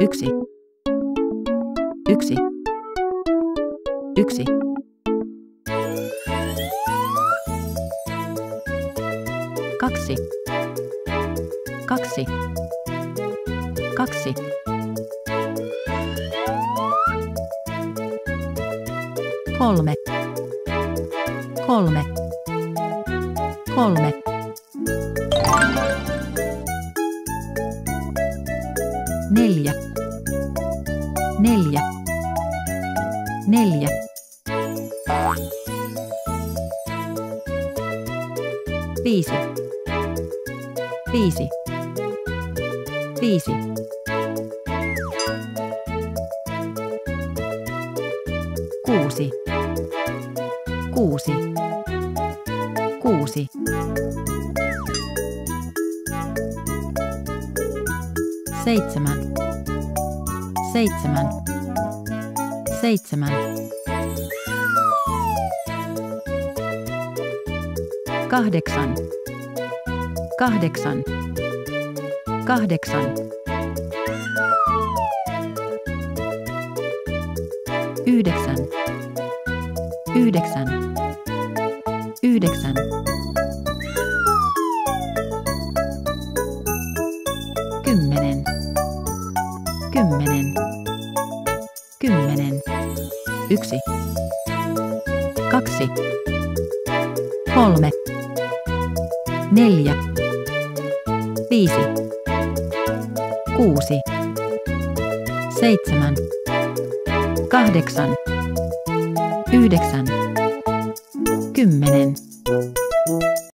Yksi. Yksi. Yksi. Kaksi. Kaksi. Kaksi. Kolme. Kolme. Kolme. Neljä. Neljä. Neljä. Viisi. Viisi. Viisi. Kuusi. Kuusi. Kuusi. Seitsemän. Seitsemän. Seitsemän. Kahdeksan. Kahdeksan. Kahdeksan. Yhdeksän. Yhdeksän. Yhdeksän. Kymmenen. Kymmenen. Yksi. Kaksi. Kolme. Neljä. Viisi. Kuusi. Seitsemän. Kahdeksan. Yhdeksän. Kymmenen.